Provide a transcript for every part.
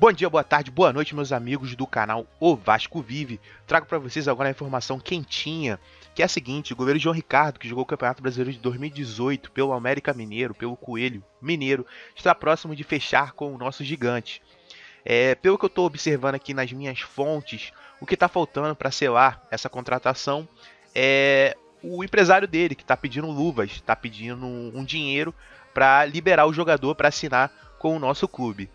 Bom dia, boa tarde, boa noite, meus amigos do canal O Vasco Vive. Trago para vocês agora a informação quentinha, que é a seguinte: o goleiro João Ricardo, que jogou o Campeonato Brasileiro de 2018 pelo América Mineiro, pelo Coelho Mineiro, está próximo de fechar com o nosso gigante. É, pelo que eu estou observando aqui nas minhas fontes, o que está faltando para selar essa contratação é o empresário dele, que está pedindo luvas, está pedindo um dinheiro para liberar o jogador para assinar com o nosso clube.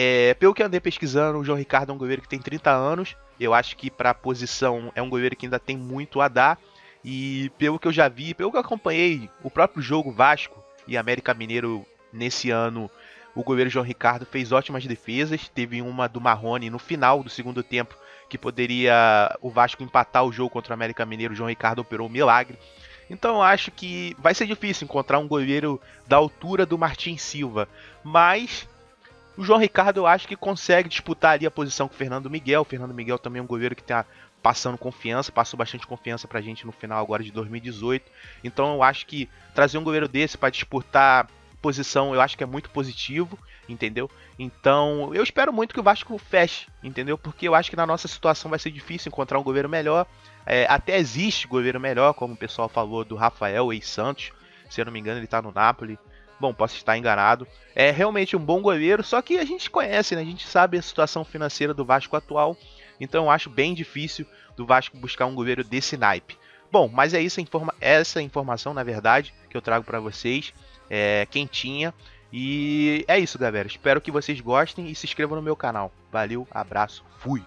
É, pelo que andei pesquisando, o João Ricardo é um goleiro que tem 30 anos. Eu acho que para a posição é um goleiro que ainda tem muito a dar. E pelo que eu já vi, pelo que eu acompanhei, o próprio jogo Vasco e América Mineiro nesse ano, o goleiro João Ricardo fez ótimas defesas. Teve uma do Marrone no final do segundo tempo que poderia o Vasco empatar o jogo contra o América Mineiro. O João Ricardo operou um milagre. Então eu acho que vai ser difícil encontrar um goleiro da altura do Martin Silva. Mas o João Ricardo eu acho que consegue disputar ali a posição com o Fernando Miguel. O Fernando Miguel também é um goleiro que está passando confiança, passou bastante confiança pra gente no final agora de 2018. Então eu acho que trazer um goleiro desse para disputar posição eu acho que é muito positivo, entendeu? Então eu espero muito que o Vasco feche, entendeu? Porque eu acho que na nossa situação vai ser difícil encontrar um goleiro melhor. É, até existe goleiro melhor, como o pessoal falou do Rafael ex-Santos. Se eu não me engano, ele está no Napoli. Bom, posso estar enganado. É realmente um bom goleiro, só que a gente conhece, né? A gente sabe a situação financeira do Vasco atual. Então acho bem difícil do Vasco buscar um goleiro desse naipe. Bom, mas é isso, informa essa informação, na verdade, que eu trago para vocês. É quentinha. E é isso, galera. Espero que vocês gostem e se inscrevam no meu canal. Valeu, abraço, fui!